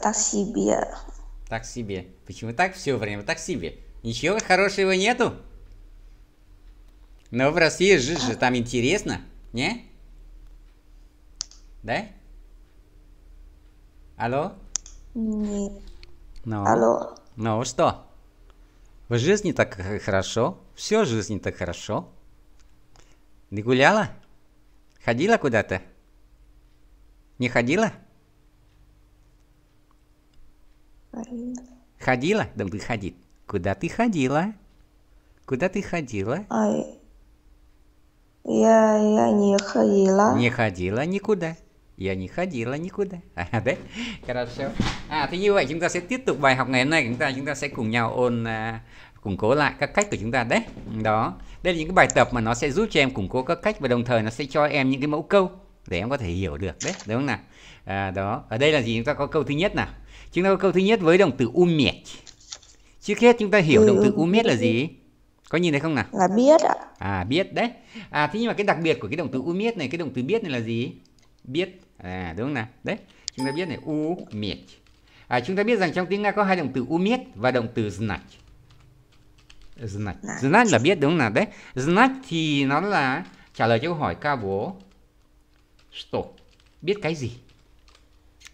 так себе. Так себе. Почему так все время? Так себе. Ничего хорошего нету? Но в России жить же там интересно, не? Да? Алло? Нет. Ну, Алло. ну что? В жизни так хорошо, все в жизни так хорошо. Не гуляла? Ходила куда-то? Не ходила? Марина. Ходила? Да ты ходит. Куда ты ходила? Куда ты ходила? Ай. Я, я не ходила. Не ходила никуда. Я не ходила никуда. À, đấy, хорошо. À, thì như vậy chúng ta sẽ tiếp tục bài học ngày hôm nay của chúng ta chúng ta sẽ cùng nhau ôn à, củng cố lại các cách của chúng ta đấy. Đó. Đây là những cái bài tập mà nó sẽ giúp cho em củng cố các cách và đồng thời nó sẽ cho em những cái mẫu câu để em có thể hiểu được đấy, đúng không nào? À, đó. Ở đây là gì? Chúng ta có câu thứ nhất nào. Chúng ta có câu thứ nhất với động từ umieć. Trước hết chúng ta hiểu Ừ, động từ ừ. umieć là gì? Có nhìn thấy không nào? Là biết ạ. À biết đấy. À thế nhưng mà cái đặc biệt của cái động từ umieć này, cái động từ biết này là gì? Biết. À đúng không nào? Đấy. Chúng ta biết này umieć. À chúng ta biết rằng trong tiếng Nga có hai động từ umieć và động từ znać. Znać. Znać là biết đúng không nào? Đấy. Znać thì nó là trả lời cho câu hỏi ca bố. Что? Biết cái gì?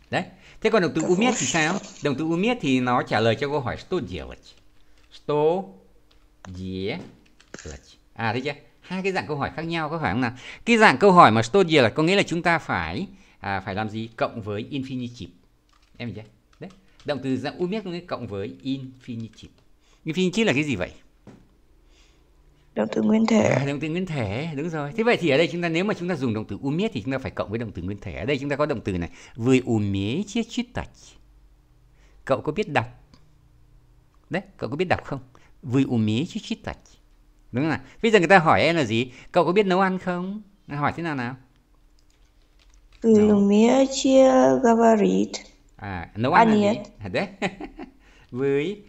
Đấy. Thế còn động từ umieć thì sao? Động từ umieć thì nó trả lời cho câu hỏi что делать? Что делать? À thấy chưa? Hai cái dạng câu hỏi khác nhau có phải không nào? Cái dạng câu hỏi mà что делать có nghĩa là chúng ta phải à, phải làm gì? Cộng với infinitive. Em hiểu chưa? Đấy. Động từ dạng umieć có nghĩa cộng với infinitive. Infinitive là cái gì vậy? động từ nguyên thể. À, động từ nguyên thể đúng rồi. Thế vậy thì ở đây chúng ta nếu mà chúng ta dùng động từ umiết thì chúng ta phải cộng với động từ nguyên thể. Ở đây chúng ta có động từ này vui umiết chít tạch. Cậu có biết đọc? Đấy cậu có biết đọc không? Vui umiết chít tạch. Đúng không nào? Bây giờ người ta hỏi em là gì? Cậu có biết nấu ăn không? Hỏi thế nào nào? Lumia chia gavarit. À, nấu ăn là gì? À, đấy. Với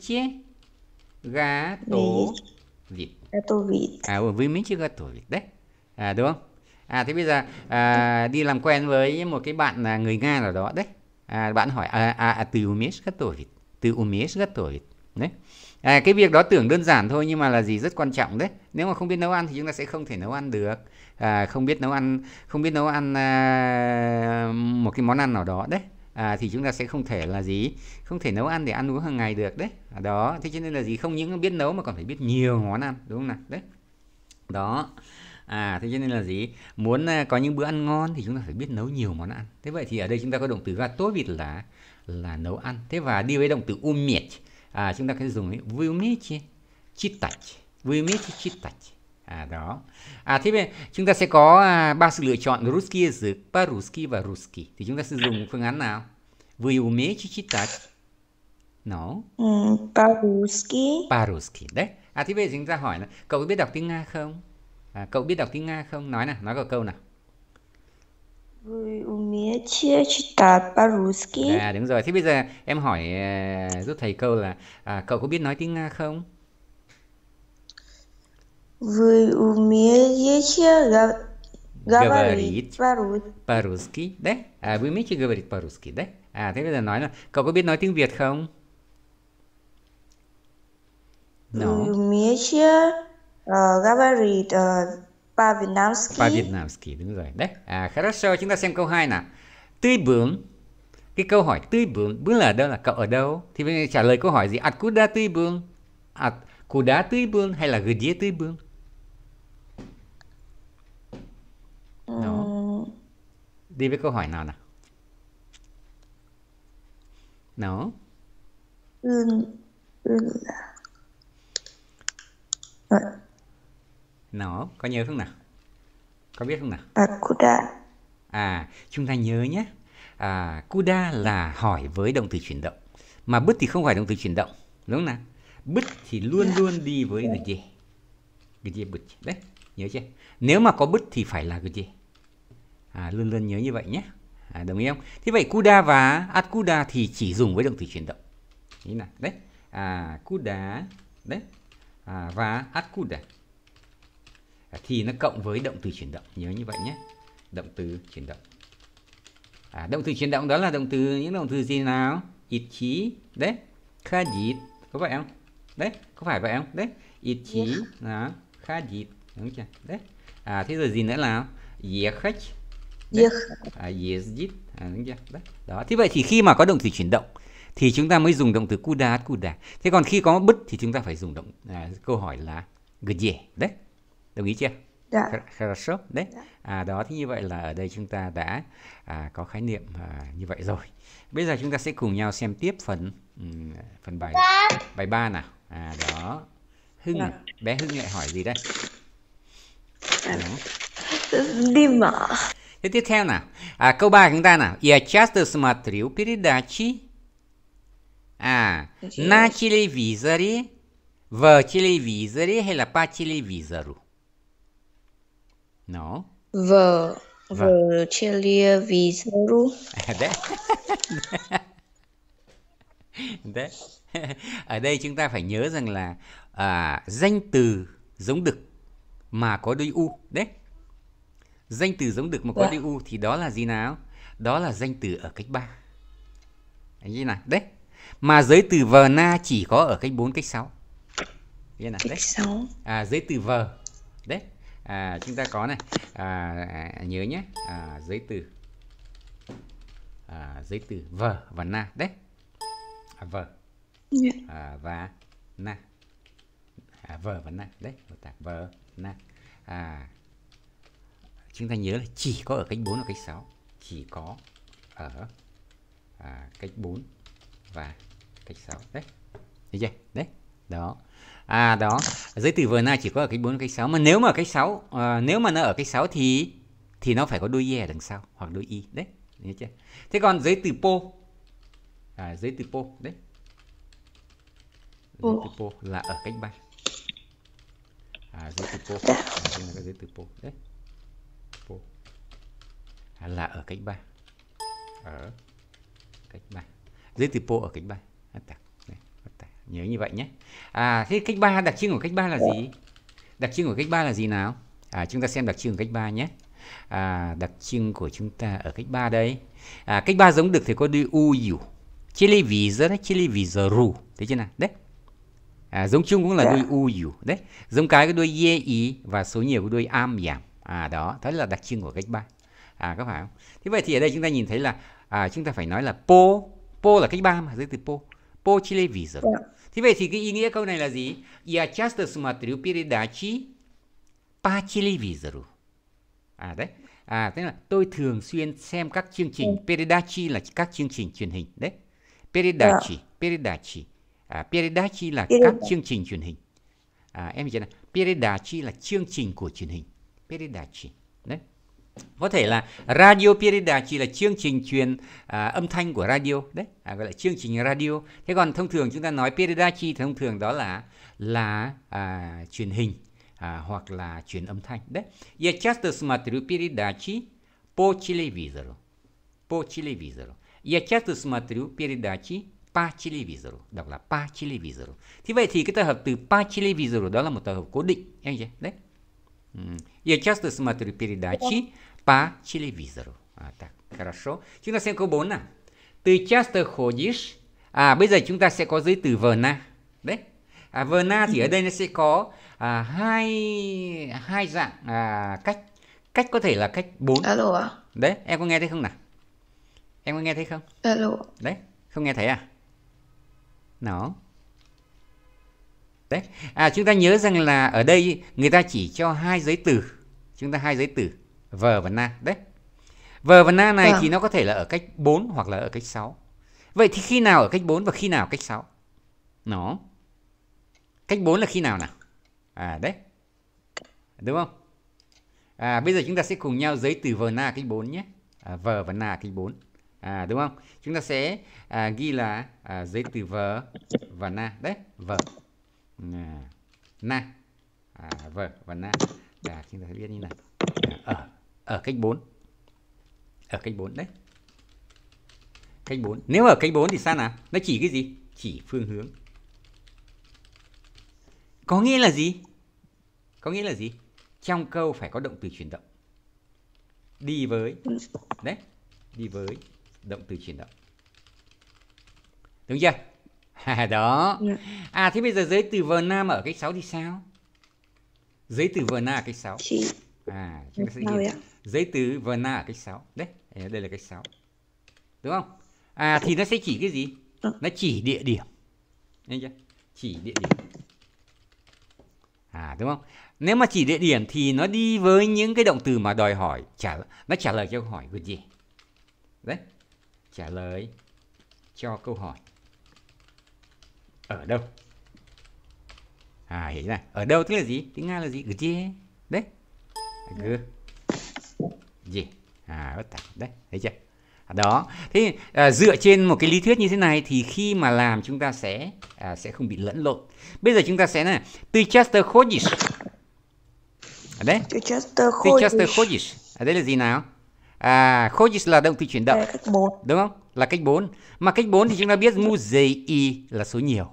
chia gato vịt. gato vịt. À với mấy chữ gato vịt đấy. À đúng không? À thế bây giờ à, đi làm quen với một cái bạn là người nga nào đó đấy. À, bạn hỏi à, à, à từ umies gato vịt. Từ umies gato vịt. Đấy. À, cái việc đó tưởng đơn giản thôi nhưng mà là gì rất quan trọng đấy. Nếu mà không biết nấu ăn thì chúng ta sẽ không thể nấu ăn được. À, không biết nấu ăn, không biết nấu ăn à, một cái món ăn nào đó đấy à, thì chúng ta sẽ không thể là gì? Không thể nấu ăn để ăn uống hàng ngày được đấy. À, đó thế cho nên là gì? Không những biết nấu mà còn phải biết nhiều món ăn đúng không nào? Đấy. Đó. À thế cho nên là gì? Muốn à, có những bữa ăn ngon thì chúng ta phải biết nấu nhiều món ăn. Thế vậy thì ở đây chúng ta có động từ là tốt vịt là là nấu ăn. Thế và đi với động từ umieć à chúng ta sẽ dùng có thể chi với umieć chitać chi chitać à đó à thế bây giờ chúng ta sẽ có à, ba sự lựa chọn русский язык по-русски và русский thì chúng ta sẽ dùng phương án nào вы умеете читать no М, По-русски. по-русски đấy à thế bây giờ chúng ta hỏi là cậu có biết đọc tiếng Nga không à, cậu biết đọc tiếng Nga không nói nào nói có câu nào Вы умеете читать по-русски? à đúng rồi thế bây giờ em hỏi à, giúp thầy câu là à, cậu có biết nói tiếng Nga không Вы умеете го- Говорить. говорить по-русски? по-русски đấy à вы умеете говорить по-русски đấy à thế bây giờ nói là cậu có biết nói tiếng Việt không Вы no умеете э, говорить э, по-вьетнамски? по-вьетнамски đúng rồi đấy à хорошо chúng ta xem câu 2 nào tươi bướng cái câu hỏi tươi bướng bướng là ở đâu là cậu ở đâu thì bây giờ trả lời câu hỏi gì откуда tươi bướng откуда tươi bướng hay là где tươi bướng Đi với câu hỏi nào nào. No. À. No, có nhớ không nào? Có biết không nào? À, kuda. À, chúng ta nhớ nhé. À, kuda là hỏi với động từ chuyển động. Mà bứt thì không phải động từ chuyển động, đúng không nào? Bứt thì luôn dạ. luôn đi với cái gì? Cái gì bứt. Đấy, nhớ chưa? Nếu mà có bứt thì phải là cái gì? à, luôn luôn nhớ như vậy nhé. À, đồng ý không? Thế vậy CUDA và atkuda thì chỉ dùng với động từ chuyển động. Ý là đấy. À, kuda đấy. À, và atkuda à, thì nó cộng với động từ chuyển động. Nhớ như vậy nhé. Động từ chuyển động. À, động từ chuyển động đó là động từ những động từ gì nào? Ichi đấy. Khá khajit có phải không? Đấy có phải vậy không? Đấy. Ichi là khá khajit đúng chưa? Đấy. À thế rồi gì nữa nào? Khách Diệt. À, ездит. À, đúng chưa? Đấy. Đó. Thế vậy thì khi mà có động từ chuyển động thì chúng ta mới dùng động từ kuda, kuda. Thế còn khi có bứt thì chúng ta phải dùng động à, câu hỏi là где. Đấy. Đồng ý chưa? Dạ. Khá- Хорошо, đấy. Dạ. À, đó thì như vậy là ở đây chúng ta đã à, có khái niệm à, như vậy rồi. Bây giờ chúng ta sẽ cùng nhau xem tiếp phần ừm, phần bài bài 3 nào. À đó. Hưng, Dạ. à, bé Hưng lại hỏi gì đây? Đó. Đi mở. Thế tiếp theo nào. À, câu 3 của chúng ta nào. Я часто смотрю передачи à, на телевизоре, в телевизоре hay là по телевизору? Nó. Vờ. Vâng. Vờ chelia vì zero. À, đấy đấy ở đây chúng ta phải nhớ rằng là à, danh từ giống đực mà có đuôi u đấy danh từ giống mà có Dạ. đuôi u thì đó là gì nào? Đó là danh từ ở cách 3 Thấy chưa nào? Đấy. Mà giới từ vờ na chỉ có ở cách 4 cách 6 Thấy nào? Đấy. Cách 6. à, giới từ vờ đấy. À, chúng ta có này. À, à, nhớ nhé. À, giới từ. À, giới từ vờ và na. Đấy. À, vờ Dạ. à, và na. À, vờ và na. Đấy. Mô tả vờ na. À, chúng ta nhớ là chỉ có ở cách 4 và cách 6 chỉ có ở à, cách 4 và cách 6 đấy. Thấy chưa? Đấy. Đó. À đó. Giới từ vừa na chỉ có ở cách 4 và cách 6 mà nếu mà ở cách 6 à, nếu mà nó ở cách 6 thì thì nó phải có đuôi ye đằng sau hoặc đuôi y đấy. Nhớ chưa? Thế còn giới từ po à, giới từ po. Đấy. Giới từ po là ở cách 3 à, giới từ po. À, đây là cái giới từ po. Đấy là ở cách 3 ở? Cách 3 giới từ po ở cách 3 tạc. Đây, à, tạc. nhớ như vậy nhé. À thế cách 3 đặc trưng của cách 3 là gì? Đặc trưng của cách 3 là gì nào? À, chúng ta xem đặc trưng của cách 3 nhé. À, đặc trưng của chúng ta ở cách 3 đây. À, cách 3 giống được thì có đuôi u dụ televisor đấy televisoru thấy chưa nào? Đấy. À, giống chung cũng là Dạ. đuôi u dụ đấy. Giống cái có đuôi ye ý và số nhiều có đuôi am giảm à đó. Đó là đặc trưng của cách 3 à có phải không thế vậy thì ở đây chúng ta nhìn thấy là à, chúng ta phải nói là po po là cách 3 mà giới từ po po televisor Dạ. thế vậy thì cái ý nghĩa câu này là gì я часто смотрю передачи по телевизору à đấy à tức là tôi thường xuyên xem các chương trình передачи là các chương trình truyền hình đấy передачи передачи à, передачи là các Передачи. chương trình truyền hình à, em hiểu chưa nào передачи là chương trình của truyền hình передачи đấy có thể là radio передачи là chương trình truyền à, âm thanh của radio đấy à, gọi là chương trình radio thế còn thông thường chúng ta nói передачи thì thông thường đó là là à, truyền hình à, hoặc là truyền âm thanh đấy я часто смотрю передачи по телевизору по телевизору я часто смотрю передачи по телевизору đọc là по телевизору thì vậy thì cái tập hợp từ по телевизору đó là một tập hợp cố định em chưa đấy М. Я часто смотрю передачи по телевизору. À, так, хорошо. Chúng ta xem câu 4 nào. Ты часто ходишь. À, bây giờ chúng ta sẽ có giới từ verna. Đấy. À, verna thì ở đây nó sẽ có à, hai hai dạng à, cách. Cách có thể là cách 4. Alo à? Đấy, em có nghe thấy không nào? Em có nghe thấy không? Alo. Đấy, không nghe thấy à? Nó. Đấy, à chúng ta nhớ rằng là ở đây người ta chỉ cho hai giới từ. Chúng ta hai giới từ, vờ và na. Đấy. Vờ và na này Vâng. thì nó có thể là ở cách 4 hoặc là ở cách 6. Vậy thì khi nào ở cách 4 và khi nào cách 6? Nó. Cách 4 là khi nào nào? À đấy. Đúng không? À bây giờ chúng ta sẽ cùng nhau giới từ vờ na cách 4 nhé. À, vờ và na cách 4. À đúng không? Chúng ta sẽ à, ghi là à, giới từ vờ và na. Đấy, vờ. À, na. À, vờ và na. À, chúng ta sẽ viết như này. À, ở cách 4. Ở cách 4 đấy. Cách 4. Nếu ở cách 4 thì sao nào? Nó chỉ cái gì? Chỉ phương hướng. Có nghĩa là gì? Có nghĩa là gì? Trong câu phải có động từ chuyển động. Đi với. Đấy. đi với động từ chuyển động đúng chưa à, đó Dạ. à thế bây giờ giới từ vờ nam ở cách 6 thì sao giới từ vờ na ở cách 6 Chỉ à chúng ta sẽ nhìn giấy từ verna ở cách 6 đấy đây là cách 6 đúng không? À thì nó sẽ chỉ cái gì? Nó chỉ địa điểm. Nghe chưa? Chỉ địa điểm. À đúng không? Nếu mà chỉ địa điểm thì nó đi với những cái động từ mà đòi hỏi trả nó trả lời cho câu hỏi good gì? Đấy trả lời cho câu hỏi. Ở đâu? À hiểu chưa ở đâu tức là gì? Tiếng nga là gì? Good gì đấy g gì à bất tạp đấy thấy chưa đó thế à, dựa trên một cái lý thuyết như thế này thì khi mà làm chúng ta sẽ à, sẽ không bị lẫn lộn bây giờ chúng ta sẽ này ты часто ходишь ở đấy Ты часто ты часто ходишь. ходишь ở đây là gì nào à ходишь là động từ chuyển động Đây là cách 4. đúng không là cách 4 mà cách 4 thì chúng ta biết muzei là số nhiều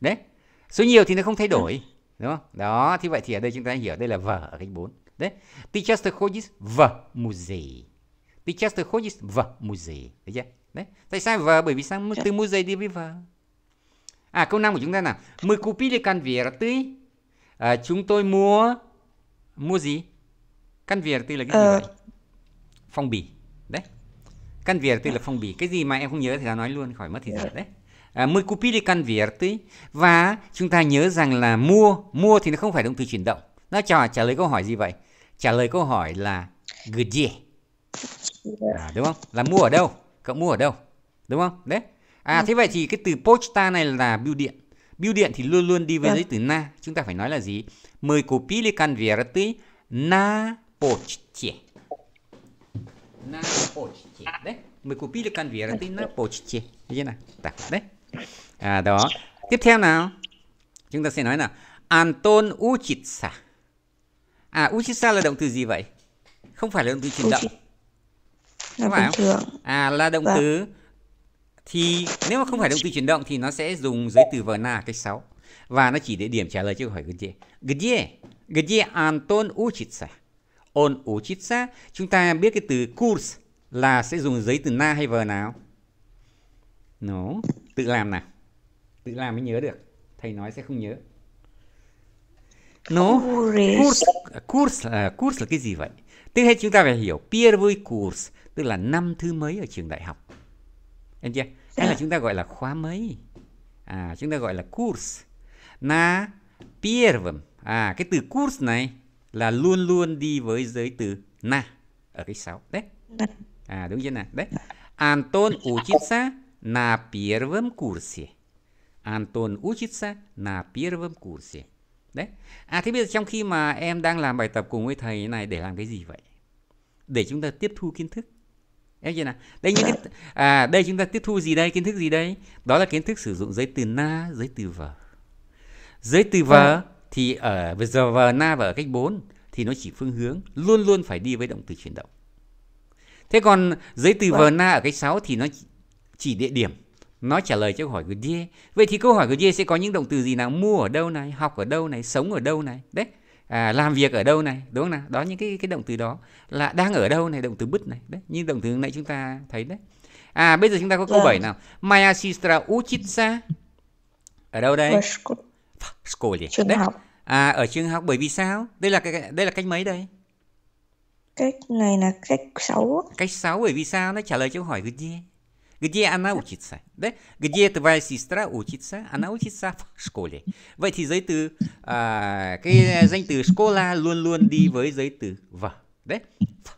đấy số nhiều thì nó không thay đổi đúng không đó thì vậy thì ở đây chúng ta hiểu đây là v ở cách 4 đấy ты часто ходишь в музей ты часто ходишь в музей thấy chưa đấy tại sao v bởi vì sao từ muzei đi với v à câu năm của chúng ta nào мы купили конверты à, chúng tôi mua mua gì конверты là cái gì Ờ. vậy phong bì đấy converty là phong bì cái gì mà em không nhớ thì ta nói luôn khỏi mất thời gian đấy à, мы купили конверты và chúng ta nhớ rằng là mua mua thì nó không phải động từ chuyển động nó trả trả lời câu hỏi gì vậy trả lời câu hỏi là где à, đúng không là mua ở đâu cậu mua ở đâu đúng không đấy à thế vậy thì cái từ pochta này là bưu điện bưu điện thì luôn luôn đi với Vâng. giấy từ na chúng ta phải nói là gì мы купили конверты на почте на почте đấy мы купили конверты на почте thấy chưa nào Đặt đấy à đó tiếp theo nào chúng ta sẽ nói nào Anton учится à учится là động từ gì vậy không phải là động từ chuyển động Учи- Là Có phải bình thường. à là động Vâng. từ thì nếu mà không phải động từ chuyển động thì nó sẽ dùng giới từ vờ na cách 6 và nó chỉ địa điểm trả lời cho câu hỏi где где где Anton учится он учится chúng ta biết cái từ kurs là sẽ dùng giới từ na hay vờ nào nó tự làm nào tự làm mới nhớ được thầy nói sẽ không nhớ nó Kures. Kurs, kurs, à, kurs là cái gì vậy? Tức hết chúng ta phải hiểu первый kurs, tức là năm thứ mấy ở trường đại học. Em chưa? Hay là Dạ. chúng ta gọi là khóa mấy? À, chúng ta gọi là kurs. Na первым. À, cái từ kurs này là luôn luôn đi với giới từ na ở cái 6. Đấy. À, đúng chưa nào? Đấy. Антон учится на первом курсе. Антон учится на первом курсе. Đấy. À thế bây giờ trong khi mà em đang làm bài tập cùng với thầy này để làm cái gì vậy? Để chúng ta tiếp thu kiến thức. Em chưa nào? Đây những cái à đây chúng ta tiếp thu gì đây? Kiến thức gì đây? Đó là kiến thức sử dụng giới từ na, giới từ vờ. Giới từ vờ thì ở bây giờ vờ na và ở cách 4 thì nó chỉ phương hướng, luôn luôn phải đi với động từ chuyển động. Thế còn giới từ vờ na ở cách 6 thì nó chỉ địa điểm nó trả lời cho câu hỏi của dia vậy thì câu hỏi của dia sẽ có những động từ gì nào mua ở đâu này học ở đâu này sống ở đâu này đấy à, làm việc ở đâu này đúng không nào đó những cái cái động từ đó là đang ở đâu này động từ bứt này đấy như động từ nãy chúng ta thấy đấy à bây giờ chúng ta có câu Vâng. 7 nào Maya sistra учится ở đâu đây Ở sco- в школе trường đấy học. à ở trường học bởi vì sao đây là cái đây là cách mấy đây Cách này là cách 6. Cách 6 bởi vì sao? Nó trả lời cho câu hỏi где? Где она учится? Đấy, где твоя сестра учится? Она учится в школе. À, cái danh từ школа luôn đi với giới từ в. Đấy,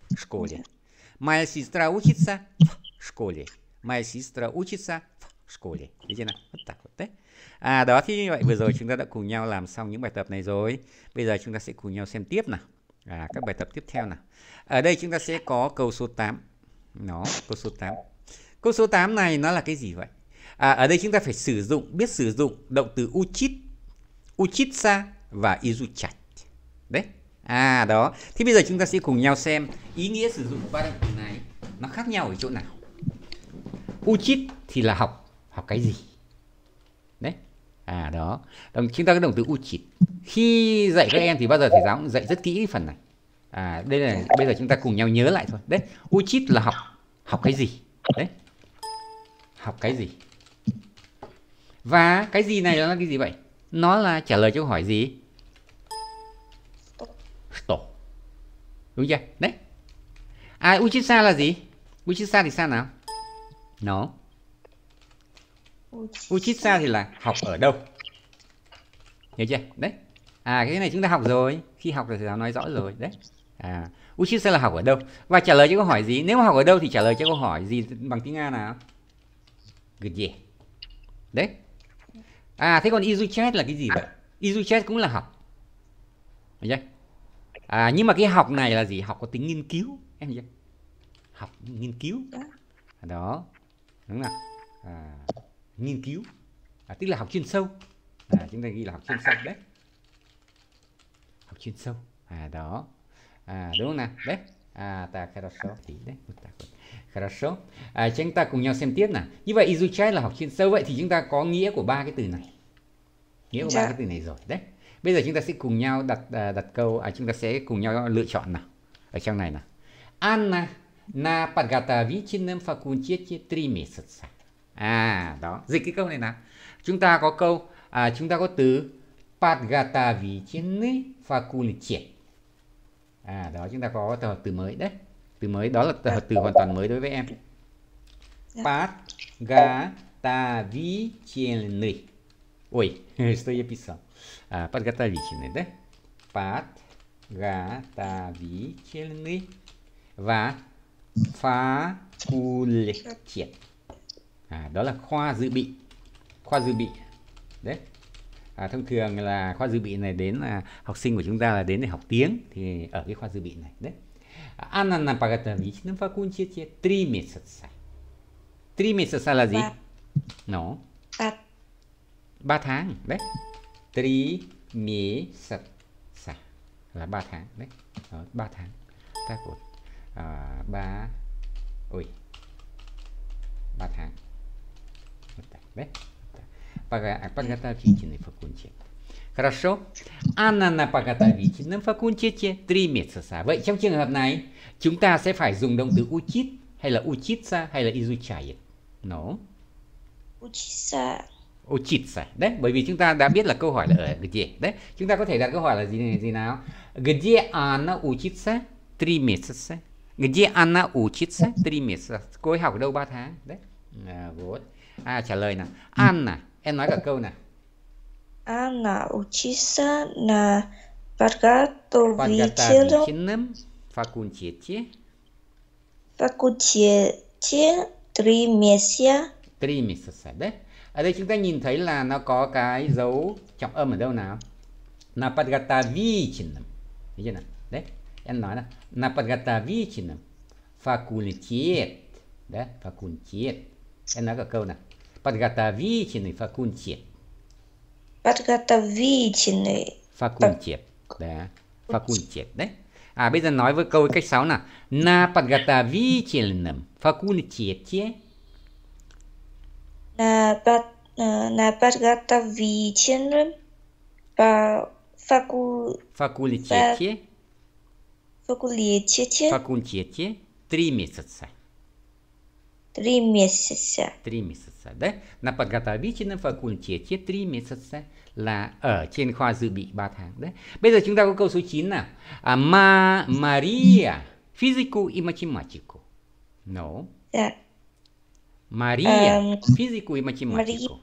в школе. Моя сестра учится в школе. Моя сестра учится в школе. Chưa nào? Rất tạc đấy. À đó thì như vậy vừa rồi chúng ta đã cùng nhau làm xong những bài tập này rồi. Bây giờ chúng ta sẽ cùng nhau xem tiếp nào. À, các bài tập tiếp theo nào. Ở đây chúng ta sẽ có câu số 8. Nó, câu số 8. Câu số 8 này nó là cái gì vậy? À, ở đây chúng ta phải sử dụng, biết sử dụng động từ uchit, uchitsa và izuchat. Đấy. À đó. Thì bây giờ chúng ta sẽ cùng nhau xem ý nghĩa sử dụng ba động từ này nó khác nhau ở chỗ nào. Uchit thì là học, học cái gì? Đấy. À đó. Đồng, chúng ta có động từ uchit. Khi dạy các em thì bao giờ thầy giáo cũng dạy rất kỹ cái phần này. À đây là bây giờ chúng ta cùng nhau nhớ lại thôi. Đấy, uchit là học. học cái gì đấy học cái gì? Và cái gì này nó là cái gì vậy? Nó là trả lời cho câu hỏi gì? Tổ. Đúng chưa? Đấy. À uchisa là gì? Uchisa thì sao nào? Nó. Uchisa thì là học ở đâu? Hiểu chưa? Đấy. À cái này chúng ta học rồi. Khi học rồi thì giáo nói rõ rồi. Đấy. À uchisa là học ở đâu? Và trả lời cho câu hỏi gì? Nếu mà học ở đâu thì trả lời cho câu hỏi gì bằng tiếng nga nào? Good yeah. Đấy. À thế còn EasyJet là cái gì vậy? EasyJet cũng là học. Được? À nhưng mà cái học này là gì? Học có tính nghiên cứu, em chưa? Học nghiên cứu. Dạ. Đó. Đúng không? À, nghiên cứu. À, tức là học chuyên sâu. À, chúng ta ghi là học chuyên sâu đấy. Học chuyên sâu. À đó. À đúng không nào? Đấy. À ta cái đó số thì đấy. хорошо à, chúng ta cùng nhau xem tiếp nào như vậy изучать là học chuyên sâu vậy thì chúng ta có nghĩa của ba cái từ này nghĩa của ba Dạ. cái từ này rồi đấy bây giờ chúng ta sẽ cùng nhau đặt à, đặt câu à, chúng ta sẽ cùng nhau lựa chọn nào ở trong này nào Anna на подготовительном факультете 3 месяца. À đó, dịch cái câu này nào. Chúng ta có câu à, chúng ta có từ подготовительный факультет. À đó chúng ta có tập hợp từ mới đấy. Từ mới đó là tập hợp từ hoàn toàn mới đối với em. Dạ. Подготовительный. Ой, что я писал? А, подготовительный, да? Подготовительный và facultet. À, đó là khoa dự bị. Khoa dự bị. Đấy. À, thông thường là khoa dự bị này đến là học sinh của chúng ta là đến để học tiếng thì ở cái khoa dự bị này đấy. Она на подготовительном факультете 3 месяца. 3 месяца là gì? Ba. Nó ba 3 tháng đấy. 3 месяца là 3 tháng đấy. Đó, 3 tháng. Ta cột à, 3 ui 3 tháng. Вот так, да? Вот так. Пога- Подготовительный факультет. Хорошо. Анна на подготовительном факультете 3 месяца. Vậy trong trường hợp này, chúng ta sẽ phải dùng động từ учить hay là учиться hay là изучает. Nó учиться учиться. Đấy, bởi vì chúng ta đã biết là câu hỏi là ở где. Đấy, chúng ta có thể đặt câu hỏi là gì gì nào? Где она учится 3 месяца? Где она учится 3 месяца? Cô ấy học ở đâu 3 tháng? Đấy. À, вот. À, trả lời nào. Anna, em nói cả câu nào. она учится на подготовительном Подготовительном факультете факультете три месяца 3 месяца. Đấy. Ở đây chúng ta nhìn thấy là nó có cái dấu trọng âm ở đâu nào? На подготовительном. Thấy chưa nào? Đấy. Em nói nào. На подготовительном факультет. Đấy, факультет. Em nói cả câu nào. Подготовительный факультет. Подготовительный Факультет. Đấy. Факультет. Đấy. À bây giờ nói với câu cách 6 nào. На подготовительном факультете на, под- э, на подготовительном по факу- факультете факультете факультете 3 месяца. три месяца. 3 месяца, да? На подготовительном факультете 3 месяца là ở trên khoa dự bị 3 tháng đấy. Bây giờ chúng ta có câu số 9 nào. À, Ma Maria физику и математику. No. Да. Maria Ờm, физику и математику.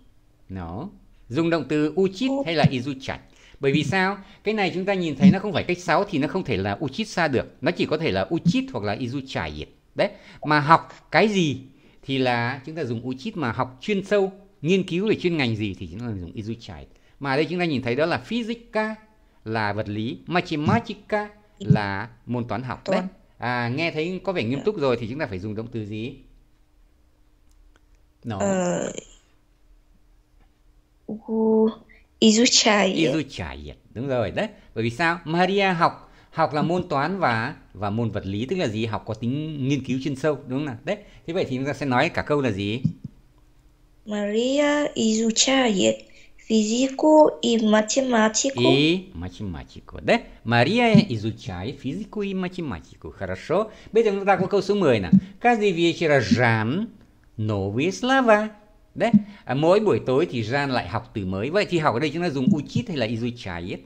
No. Dùng động từ учить hay là изучать. Bởi vì sao? Cái này chúng ta nhìn thấy nó không phải cách 6 thì nó không thể là учиться được. Nó chỉ có thể là учить hoặc là изучает. Đấy. Mà học cái gì thì là chúng ta dùng Uchit mà học chuyên sâu nghiên cứu về chuyên ngành gì thì chúng ta dùng Izuchite mà đây chúng ta nhìn thấy đó là Physica là vật lý Mathematica là môn toán học. Đấy. À, nghe thấy có vẻ nghiêm túc rồi thì chúng ta phải dùng động từ gì? Nó. No. uh, Izuchai Izuchai đúng rồi đấy. Bởi vì sao? Maria học học là môn toán và và môn vật lý tức là gì? Học có tính nghiên cứu chuyên sâu đúng không nào? Đấy. Thế vậy thì chúng ta sẽ nói cả câu là gì? Мария изучает físico e matemático. И математику, да? Мария изучает физику и математику. Хорошо. Bây giờ chúng ta có câu số 10 nào. Каждый вечер Жан новые слова. Đấy. À, mỗi buổi tối thì Jan lại học từ mới. Vậy thì học ở đây chúng ta dùng учит hay là изучает?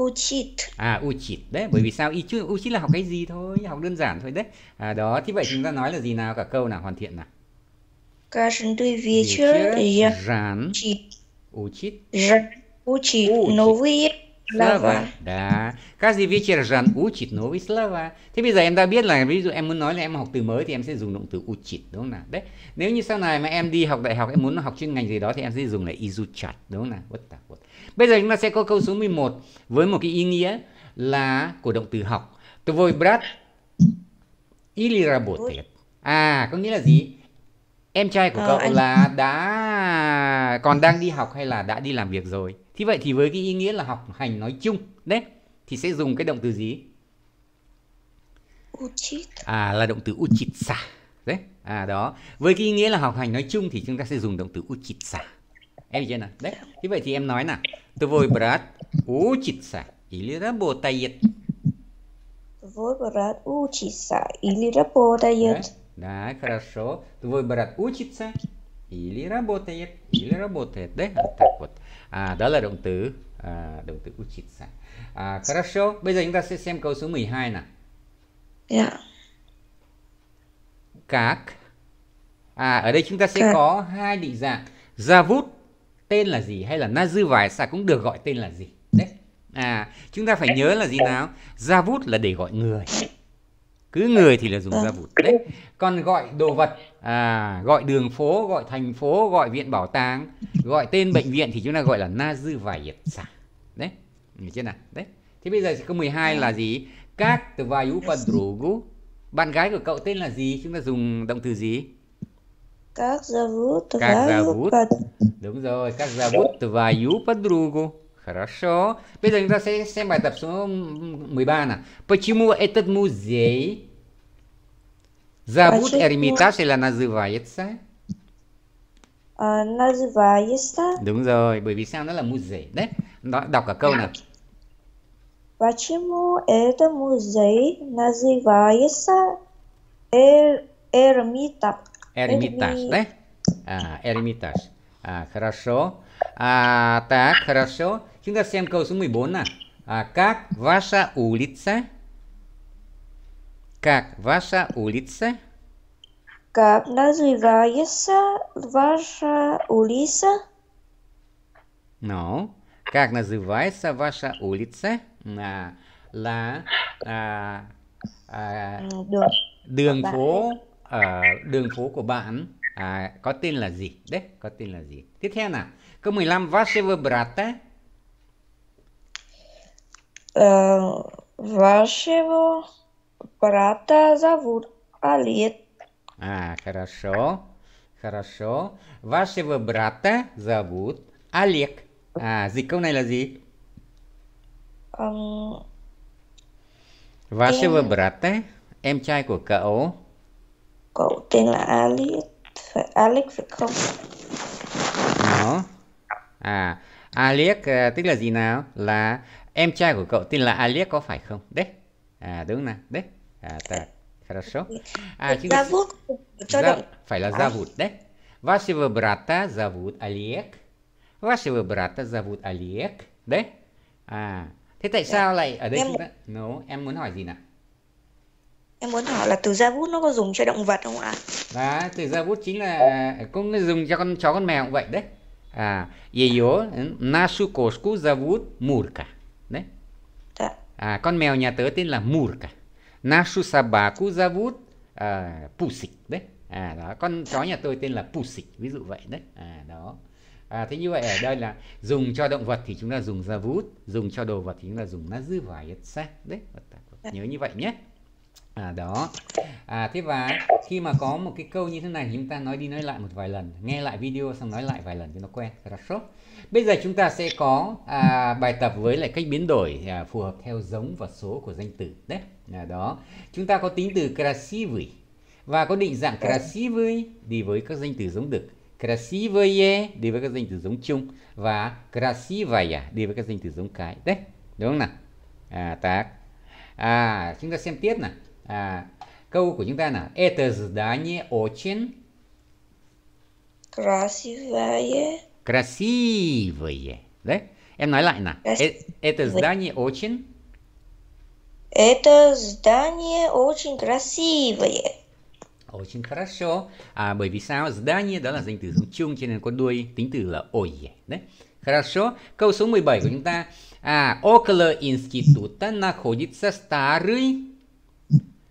Учит. À, учит đấy. Bởi vì sao? Учит là học cái gì thôi, học đơn giản thôi đấy. À, đó. Thì vậy chúng ta nói là gì nào cả câu nào hoàn thiện nào? Каждый вечер я Жан учит. учит Жан учит Учит. новые слова. слова. Đã. Каждый вечер Жан учит новые слова. Thế bây giờ em đã biết là ví dụ em muốn nói là em học từ mới thì em sẽ dùng động từ учит đúng không nào? Đấy. Nếu như sau này mà em đi học đại học em muốn học chuyên ngành gì đó thì em sẽ dùng là изучать đúng không nào? Вот так вот. Bây giờ chúng ta sẽ có câu số 11 với một cái ý nghĩa là của động từ học. Твой брат или работает. À, có nghĩa là gì? Em trai của Ờ, cậu anh- là đã còn đang đi học hay là đã đi làm việc rồi? Thì vậy thì với cái ý nghĩa là học hành nói chung đấy thì sẽ dùng cái động từ gì? Учит. À là động từ учиться. Đấy. À đó. Với cái ý nghĩa là học hành nói chung thì chúng ta sẽ dùng động từ учиться. Em hiểu chưa nào? Đấy. Thế vậy thì em nói nào. Твой брат учится или работает. Твой брат учится или работает. Да, хорошо. Твой брат учится или работает. Или работает. Đấy. À, так вот. À, đó là động từ à, động từ учиться. À, хорошо. Bây giờ chúng ta sẽ xem câu số 12 nào. Ja. Các. À, ở đây chúng ta sẽ Các. có hai định dạng. Zavut tên là gì hay là nazывается cũng được gọi tên là gì. Đấy. À, chúng ta phải nhớ là gì nào? Zavut là để gọi người. cứ người thì là dùng vâng. da vụt. Đấy. Còn gọi đồ vật à, gọi đường phố gọi thành phố gọi viện bảo tàng gọi tên bệnh viện thì chúng ta gọi là na dư vài vải xã đấy. Như thế nào? Đấy. Thế bây giờ câu 12 là gì? Các từ vài upadrugu bạn gái của cậu tên là gì? Chúng ta dùng động từ gì? Các gia zavut các gia zavut đúng rồi các gia zavut và yupadrugu Хорошо. Bây giờ chúng ta sẽ xem bài tập số 13 nào. Почему этот музей зовут? Эрмитаж или называется? а, называется Đúng rồi, bởi vì sao nó là muzei. Đấy, đó, đọc cả câu nào. Почему это музей называется Эр- Эрмита? Эрмитаж, Эрми- да? À, Ermitage. À, хорошо. À, так, хорошо. Chúng ta xem câu số 14 nào. À, как ваша улица? Как ваша улица? Как называется ваша улица? No. Как называется ваша улица? À, là à, à, М, Được. đường Bạn phố ở đường phố của bạn à, có tên là gì? Đấy, có tên là gì? Tiếp theo nào. Câu 15 Вашего брата Э, Вашего брата зовут Олег. À, хорошо. Хорошо. Вашего брата зовут Олег. À, dịch câu này là gì? Ам, Вашего Em- брата, em trai của cậu. Cậu tên là Alex. Phải Alex phải không? Nó. À, Alex à, tức là gì nào? Là em trai của cậu tên là Alex có phải không? Đấy. À, đúng nào. Đấy. À, так. Хорошо. À, chúng ta Zовут cho Za- động phải là À. zовут đấy. Вашего брата зовут Олег. Вашего брата зовут Олег. Đấy. À, thế tại sao lại ở đây Em- chúng ta No, em muốn hỏi gì nào? Em muốn hỏi là từ zovut nó có dùng cho động vật không ạ? Đó, từ zовут chính là cũng dùng cho con chó con mèo cũng vậy đấy. À, ее нашу кошку зовут Мурка. Đấy. Dạ. À, con mèo nhà tớ tên là Murka. Нашу собаку зовут à, Pusik đấy. À đó, con chó nhà tôi tên là Pusik, ví dụ vậy đấy. À đó. À, thế như vậy ở đây là dùng cho động vật thì chúng ta dùng zовут, dùng cho đồ vật thì chúng ta dùng называется đấy. Nhớ như vậy nhé. À đó. À thế và khi mà có một cái câu như thế này thì chúng ta nói đi nói lại một vài lần, nghe lại video xong nói lại vài lần cho nó quen. Хорошо. Bây giờ chúng ta sẽ có à, bài tập với lại cách biến đổi à, phù hợp theo giống và số của danh từ. Đấy. À, đó. Chúng ta có tính từ красивый và có định dạng красивый đi với các danh từ giống được. Красивое đi với các danh từ giống chung và красивая đi với các danh từ giống cái. Đấy, đúng không nào? À, так. À, chúng ta xem tiếp nào. À, câu của chúng ta nào. Это здание очень Красивое. красивое. Đấy, em nói lại. Э- Это здание очень Это здание очень красивое. Очень хорошо. À, bởi vì sao? Здание đó là danh từ giống chung cho nên có đuôi tính từ là ой. Đấy. Хорошо. Câu số 17 của chúng ta. À, около института находится старый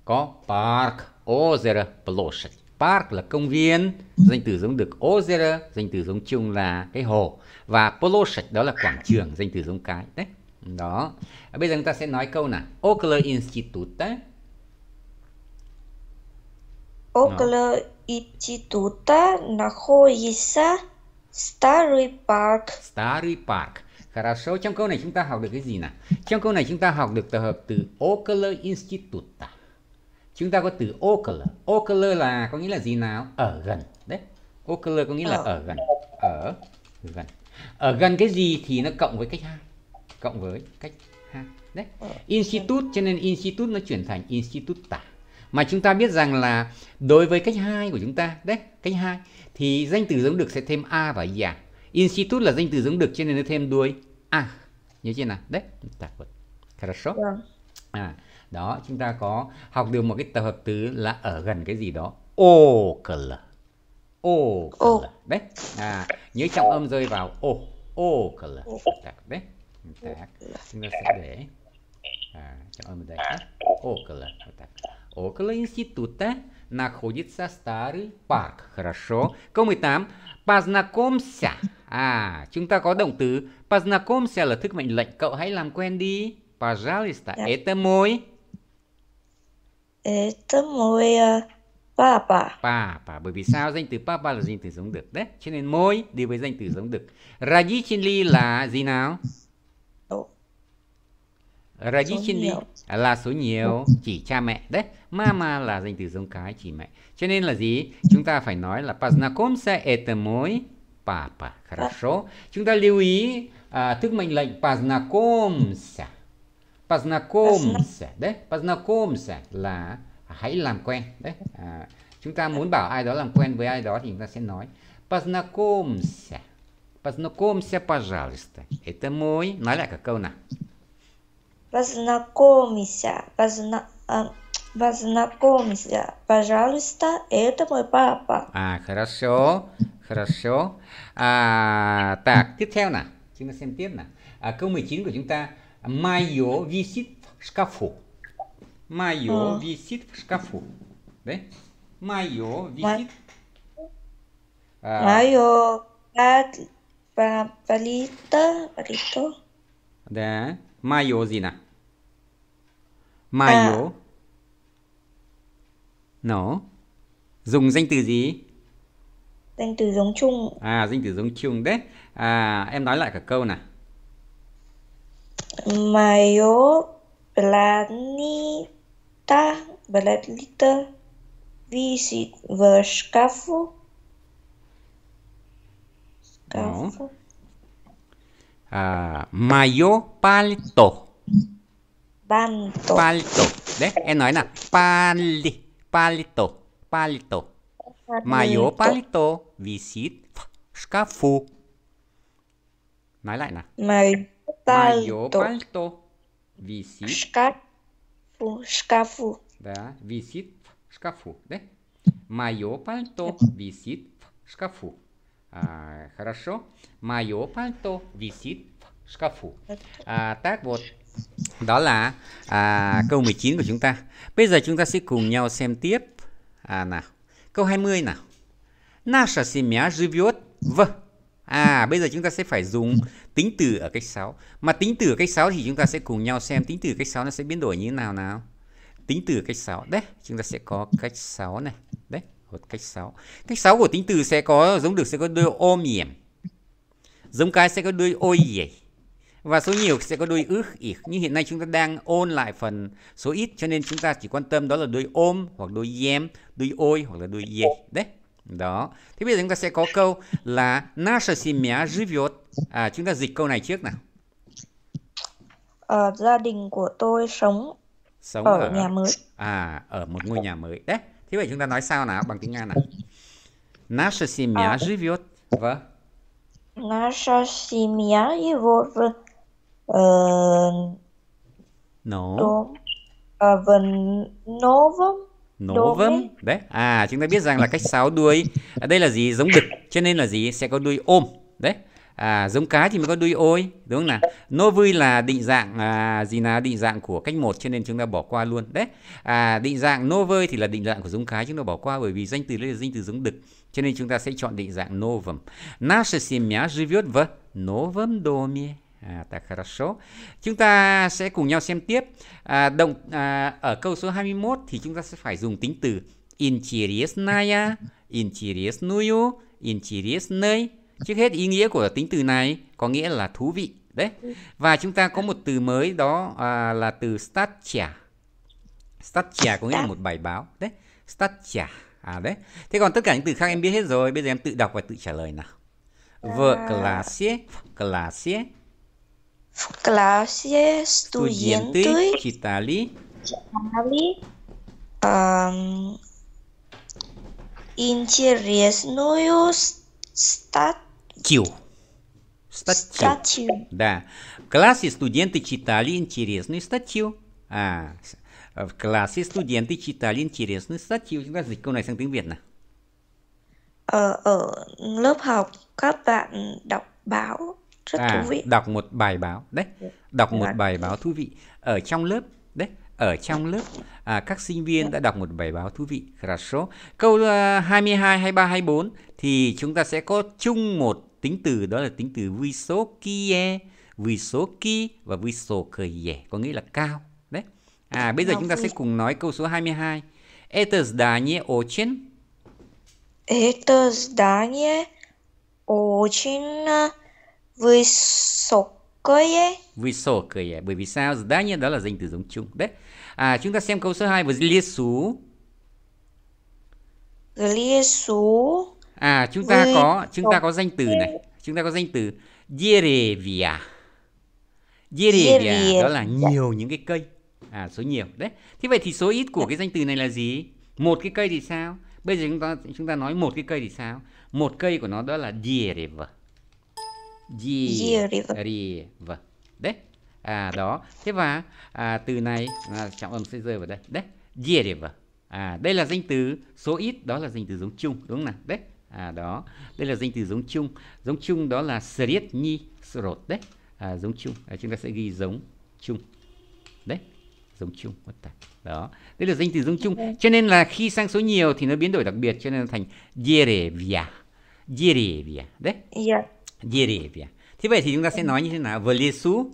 có park, озеро, площадь. Park là công viên, danh từ giống được озеро, danh từ giống chung là cái hồ và площадь đó là quảng trường, danh từ giống cái. Đấy. Đó. À, bây giờ chúng ta sẽ nói câu nào. Около института Около института находится старый парк. Starry Park. Хорошо. Trong câu này chúng ta học được cái gì nào? Trong câu này chúng ta học được tập hợp từ около института. Chúng ta có từ около. Около là có nghĩa là gì nào? Ở gần. Đấy. Около có nghĩa là Ở. ở gần. Ở gần. Ở gần cái gì thì nó cộng với cách hai. Cộng với cách hai. Đấy. Institute cho nên institute nó chuyển thành instituta. Mà chúng ta biết rằng là đối với cách hai của chúng ta, đấy, cách hai thì danh từ giống được sẽ thêm a và ya. Institute là danh từ giống được cho nên nó thêm đuôi a. Nhớ chưa nào? Đấy. Так вот. Хорошо. Vâng. À, đó chúng ta có học được một cái tập hợp từ là ở gần cái gì đó. Около. Около. Ô. Đấy. À, nhớ trọng âm rơi vào ô. Около. Так, đấy. Так. Chúng ta sẽ để à, trọng âm ở đây. nhé. Около. Вот так. Около института находится старый парк. Хорошо. Câu 18. Познакомься. À, chúng ta có động từ познакомься là thức mệnh lệnh. Cậu hãy làm quen đi. Пожалуйста. Dạ. Это мой Это мой э, папа. papa. Bởi vì sao? Danh từ papa là danh từ giống được. Đấy. Cho nên môi đi với danh từ giống được. Родители là gì nào? Số- Родители nhiều. là số nhiều chỉ cha mẹ đấy. Mama là danh từ giống cái chỉ mẹ. Cho nên là gì? Chúng ta phải nói là познакомься это мой папа. Хорошо. Chúng ta lưu ý à, thức mệnh lệnh познакомься. Познакомься đấy. Познакомься là hãy làm quen đấy. À, chúng ta muốn bảo ai đó làm quen với ai đó thì chúng ta sẽ nói познакомься. Познакомься, пожалуйста. Это мой. Nói lại cả câu nào. Познакомься. Позна... а, Познакомься. Пожалуйста, это мой папа. À, хорошо, хорошо. À, так, tiếp theo nào. Chúng ta xem tiếp nào. À, câu 19 của chúng ta. Мое висит в шкафу. Мое Ờ. висит в шкафу. Đấy. Мое висит. À, Мое пат- па- палито, палито, да. Мое gì nào? Мое. Nó. Dùng danh từ gì? danh từ giống chung. À, danh từ giống chung đấy. À, em nói lại cả câu nào. Mayo Planita Blatlita Visit Vashkafu Skafu uh, Mayo Palto. Banto. Palto. Đấy, em nói là Pali Palito Palito Mayo Palito Visit Vashkafu Nói lại nào Mayo Мое пальто. пальто висит. Шкафу. Шкафу. Да, висит в шкафу. Да? Мое пальто висит в шкафу. А, хорошо. Мое пальто висит в шкафу. À, tác вот. Đó là à, câu 19 của chúng ta. Bây giờ chúng ta sẽ cùng nhau xem tiếp. À, nào. Câu 20 nào. Наша семья живет в. À, bây giờ chúng ta sẽ phải dùng tính từ ở cách 6. Mà tính từ ở cách 6 thì chúng ta sẽ cùng nhau xem tính từ cách 6 nó sẽ biến đổi như thế nào nào. Tính từ cách 6. Đấy, chúng ta sẽ có cách 6 này. Đấy, một cách 6. Cách 6 của tính từ sẽ có giống được sẽ có đôi ôm yểm. Giống cái sẽ có đôi ôi dày Và số nhiều sẽ có đôi ước ít. Nhưng hiện nay chúng ta đang ôn lại phần số ít cho nên chúng ta chỉ quan tâm đó là đôi ôm hoặc đôi yếm, đôi ôi hoặc là đôi yể. Đấy. Đó. Thế bây giờ chúng ta sẽ có câu là Наша семья живет. À, chúng ta dịch câu này trước nào. Ờ, gia đình của tôi sống Sống ở ở nhà mới. à ở một ngôi nhà mới. Đấy. Thế vậy chúng ta nói sao nào bằng tiếng Nga nào. Наша семья À. живет в Наша семья живет в э, No. дом, ờ, в новом Novum. Đốm Đấy. À chúng ta biết rằng là cách sáo đuôi ở đây là gì? Giống đực cho nên là gì? Sẽ có đuôi ôm. Đấy. À, giống cá thì mới có đuôi ôi đúng không nào novui là định dạng à, gì là định dạng của cách một cho nên chúng ta bỏ qua luôn đấy à, định dạng novơi thì là định dạng của giống cá chúng ta bỏ qua bởi vì danh từ đây là danh từ giống đực cho nên chúng ta sẽ chọn định dạng novum наша семья живет в новом доме À, так хорошо. Chúng ta sẽ cùng nhau xem tiếp. À, động à, ở câu số 21 thì chúng ta sẽ phải dùng tính từ интересная, интересную, интересный. Trước hết ý nghĩa của tính từ này có nghĩa là thú vị. Đấy. Và chúng ta có một từ mới đó à, là từ statia. Statia có nghĩa là một bài báo. Đấy. Statia. À đấy. Thế còn tất cả những từ khác em biết hết rồi. Bây giờ em tự đọc và tự trả lời nào. В классе, классе В классе студенты студенты читали читали эм, интересную стат- статью. Статью. статью. Да. В классе студенты читали интересную статью. À, в классе студенты читали интересную статью. Chúng ta dịch câu này sang tiếng Việt nào. Ờ, ở lớp học các bạn đọc báo rất À, thú vị. đọc một bài báo. Đấy. Đọc một Dạ. bài báo thú vị. Ở trong lớp. Đấy. Ở trong lớp. À, các sinh viên đã đọc một bài báo thú vị. Хорошо. Câu uh, 22, 23, 24 thì chúng ta sẽ có chung một tính từ đó là tính từ vysokie, vysoki và vysokie có nghĩa là cao. Đấy. À bây giờ Cao chúng ta sẽ vui. cùng nói câu số 22. Это здание очень Это здание очень э, высокое. высокое. Bởi vì sao? Здание đó là danh từ giống chung. Đấy. À chúng ta xem câu số 2 với лесу. В лесу À chúng ta Với có chúng ta một có danh từ này. Chúng ta có danh từ dеревья. Dеревья đó là nhiều những cái cây. À số nhiều. Đấy. Thế vậy thì số ít của cái danh từ này là gì? Một cái cây thì sao? Bây giờ chúng ta chúng ta nói một cái cây thì sao? Một cây của nó đó là дерево. Дерево. Дерево. Đấy. À đó. Thế và à, từ này à, trọng âm sẽ rơi vào đây. Đấy. Дерево. À đây là danh từ số ít đó là danh từ giống chung đúng không nào? Đấy. À đó. Đây là danh từ giống chung. Giống chung đó là средний срод đấy. À, giống chung. À, chúng ta sẽ ghi giống chung. Đấy. Giống chung. Вот так. Đó. Đây là danh từ giống chung. Cho nên là khi sang số nhiều thì nó biến đổi đặc biệt cho nên là thành деревья. Деревья. Đấy. Я Деревья. Thế vậy thì chúng ta sẽ nói như thế nào? В лесу.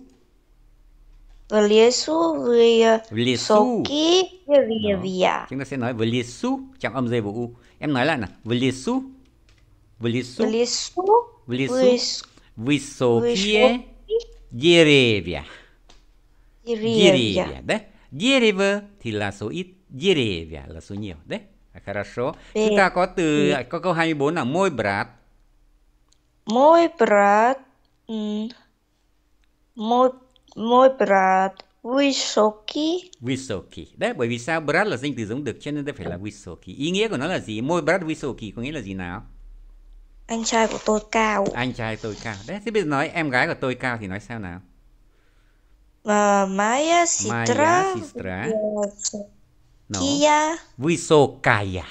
в лесу В лесу. высокие деревья. Chúng ta sẽ nói в лесу trọng âm rơi vào u. Em nói lại nào. В лесу. В В лесу. лесу В лесу. выс- Высокие деревья. деревья. Деревья. Đấy. Дерево thì là số ít. Деревья là số nhiều. Đấy. À, Хорошо. Về- Chúng ta có từ có câu 24 là môi брат. Мой брат, м, мой, мой брат высокий, Высокий. Đấy, bởi vì sao? Brat là danh từ giống được cho nên đây phải là высокий. Ý nghĩa của nó là gì? Môi brat высокий có nghĩa là gì nào? anh trai của tôi cao. Anh trai tôi cao. Đấy, thế bây giờ nói em gái của tôi cao thì nói sao nào? Ờ, Моя сестра сестра. Nó высокая, высокая.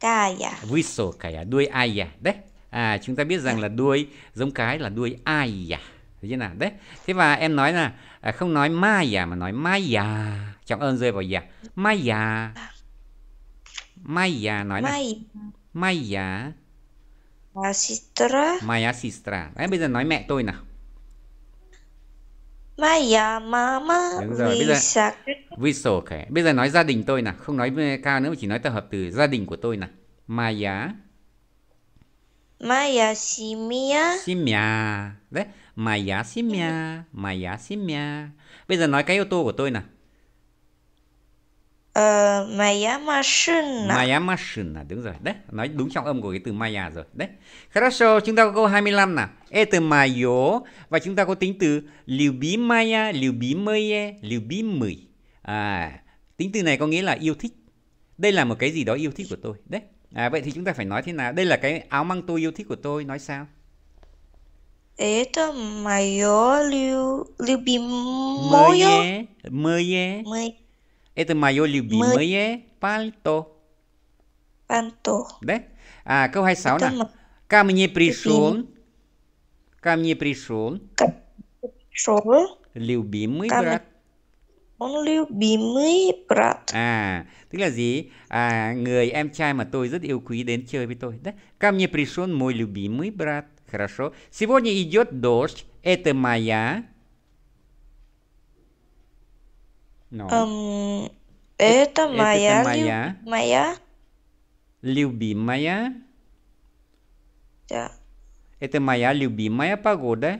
кая. Высокая. Đuôi aya. Đấy. à chúng ta biết rằng là đuôi giống cái là đuôi ai à thế nào? Đấy. Thế và em nói là không nói Maya mà nói Maya. Trọng ơn rơi vào già Maya. Maya nói là Maya. Maya sistra. Maya sistra. Đấy, bây giờ nói mẹ tôi nào. Maya mama. Đúng rồi. Bây giờ whistle okay. Bây giờ nói gia đình tôi nào, không nói cao nữa mà chỉ nói tập hợp từ gia đình của tôi nào. Maya. моя семья, семья. Đấy, моя семья, моя семья. Bây giờ nói cái ô tô của tôi nào. Ờ, моя машина. Моя машина. Đúng rồi. Đấy, nói đúng trọng âm của cái từ моя rồi. Đấy. Хорошо, chúng ta có câu 25 nào. Это мое. Và chúng ta có tính từ любимая, любимые, любимый. À, tính từ này có nghĩa là yêu thích. Đây là một cái gì đó yêu thích của tôi. Đấy. À, vậy thì chúng ta phải nói thế nào? Đây là cái áo măng tôi yêu thích của tôi. Nói sao? Это мое лю... любимое... Мое, мое. Мы... Это мое любимое пальто. Панто. Đấy. À, câu 26 Это nào. Ко мне пришел. Ко мне пришел шел любимый Он любимый брат. À, tức là gì? À, người em trai mà tôi rất yêu quý đến chơi với tôi. Đấy. Ко мне пришел мой любимый брат. Хорошо. Сегодня идет дождь. Это моя... Ну, Эм, это это моя, моя. лю- моя, любимая... да, Это моя любимая погода.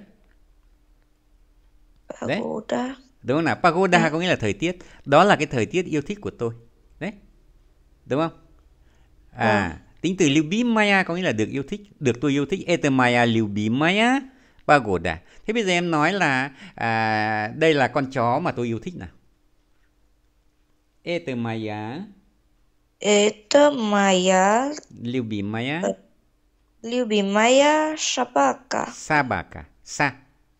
Погода. đúng không nào? Pagoda có nghĩa là thời tiết. Đó là cái thời tiết yêu thích của tôi. Đấy. Đúng không? À tính từ lưu bí maya có nghĩa là được yêu thích được tôi yêu thích. Etemaya lưu bí maya pagoda. Thế bây giờ em nói là à, đây là con chó mà tôi yêu thích nào? Etemaya etemaya lưu bí maya. Lưu bí maya sabaka sabaka sa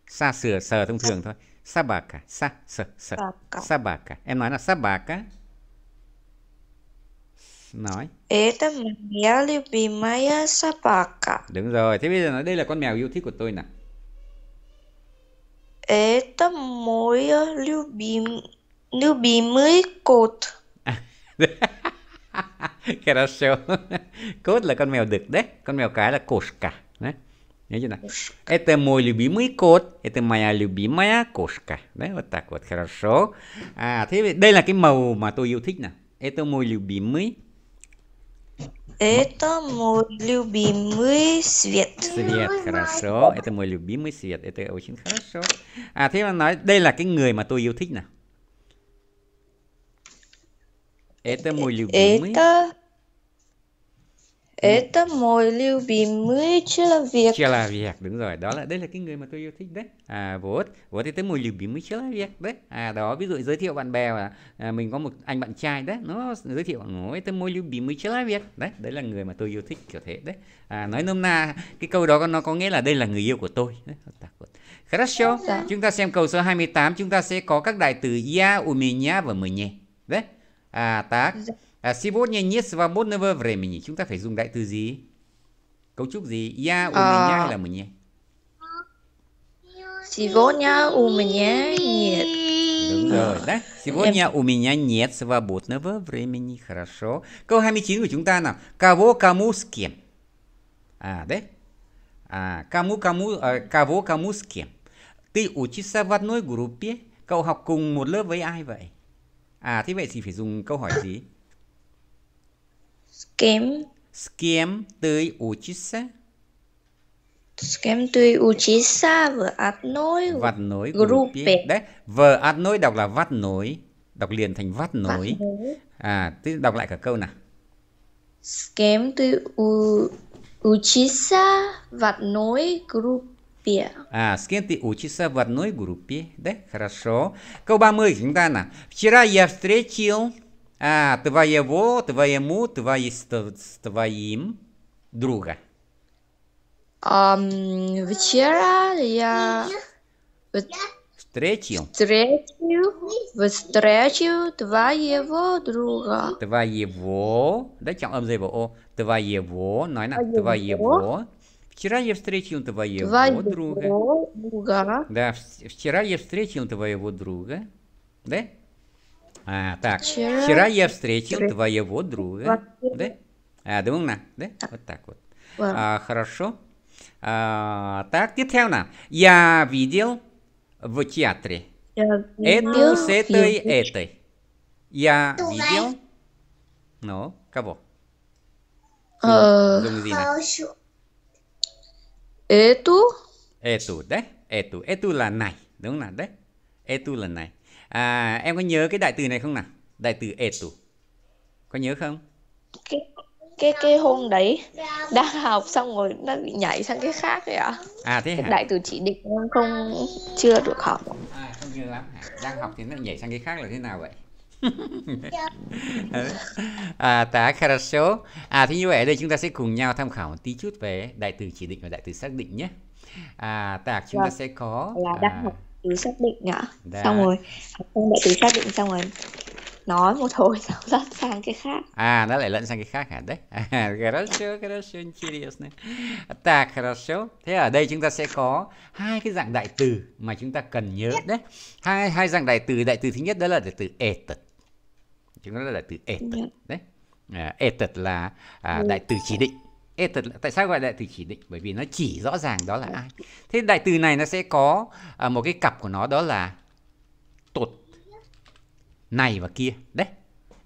sa. Sửa sờ thông thường thôi. Собака. Sa sờ sờ. Собака. Собака. Em nói là собака. Nói. Это моя любимая собака. Đúng rồi. Thế bây giờ nói đây là con mèo yêu thích của tôi nào. Это мой любим... любимый кот. Хорошо. Cốt là con mèo đực đấy. Con mèo cái là кошка. Đấy. Nhớ chưa nào? Это мой любимый кот. Это моя любимая кошка. Đấy, вот так вот. Хорошо. À, thế đây là cái màu mà tôi yêu thích nào. Это мой любимый Это мой любимый цвет. Свет, хорошо. Это мой любимый свет. Это очень хорошо. À thế mà nói đây là cái người mà tôi yêu thích nào. Это мой любимый Это... Это мой любимый человек. человек. Đúng rồi, đó là đây là cái người mà tôi yêu thích đấy. À вот, вот это мой любимый человек đấy. À đó, ví dụ giới thiệu bạn bè là à, mình có một anh bạn trai đấy, nó giới thiệu nó это мой любимый человек. Đấy, đấy là người mà tôi yêu thích kiểu thế đấy. À nói nôm na cái câu đó nó có nghĩa là đây là người yêu của tôi. Đấy, так вот. Хорошо. Dạ. Chúng ta xem câu số 28, chúng ta sẽ có các đại từ я, у меня và мне. Đấy. À так. À, сегодня нет свободного времени. Chúng ta phải dùng đại từ gì? Cấu trúc gì? Я, у À. меня hay là мне? Сегодня у меня нет. Đúng rồi, đấy. Сегодня у меня нет свободного времени. Хорошо. Câu 29 của chúng ta nào. Кого, кому, с кем? À, đấy. À, кому, кому, ờ, кого, кому, с кем? Ты учишься в одной группе. Cậu học cùng một lớp với ai vậy? À, thế vậy thì phải dùng câu hỏi gì? С кем? С кем ты учишься? С кем ты учишься в одной vắt nối Группе. группе. Đấy, vờ át nối đọc là vắt nối, đọc liền thành vắt nối. одной? À, tức đọc lại cả câu nào. С кем ты у- учишься в одной группе? À, с кем ты учишься в одной группе? Đấy, хорошо. Câu 30 của chúng ta nào. Вчера я встретил à, твоего, твоему, твои, с тв- с твоим друга. Ам, вчера я Встретил встретил, встретил твоего друга. твоего. Dây vào ô. Твоего. Nào. Твоего. Вчера я встретил твоего друга. Твоего друга. Да, в- вчера я встретил твоего друга. Да? А, так. Вчера Вчера я встретил встре- твоего друга. Да? А, nào? Да? Вот так вот. А, хорошо. А, так, tiếp theo nào. Я видел в театре. Я Эту видел с этой, этой. Я видел... Ну, кого? Gì nào? Эту Эту, đấy. Эту. Эту là này. Đúng không nào? Đấy. Эту là này. À, em có nhớ cái đại từ này không nào? Đại từ эту. có nhớ không cái cái cái hôm đấy đang học xong rồi nó bị nhảy sang cái khác rồi ạ à thế cái hả đại từ chỉ định em không chưa được học à, không nhớ lắm hả đang học thì nó nhảy sang cái khác là thế nào vậy à, tá хорошо à thì như vậy ở đây chúng ta sẽ cùng nhau tham khảo một tí chút về đại từ chỉ định và đại từ xác định nhé à tạc chúng ta Vâng. sẽ có là à, đang học từ xác định ạ đã- xong rồi học xong đại từ xác định xong rồi nói một hồi xong dắt sang cái khác À, nó lại lẫn sang cái khác hả? Đấy. À, хорошо, хорошо, интересно. Так, хорошо. Thế ở đây chúng ta sẽ có hai cái dạng đại từ mà chúng ta cần nhớ đấy. Hai hai dạng đại từ, đại từ thứ nhất đó là đại từ этот. Chúng ta là đại từ этот Dạ. đấy. À, этот là à, đại từ chỉ định. Ê, thật, tại sao gọi đại từ chỉ định? Bởi vì nó chỉ rõ ràng đó là ai. Thế đại từ này nó sẽ có à, một cái cặp của nó đó là tột này và kia. Đấy.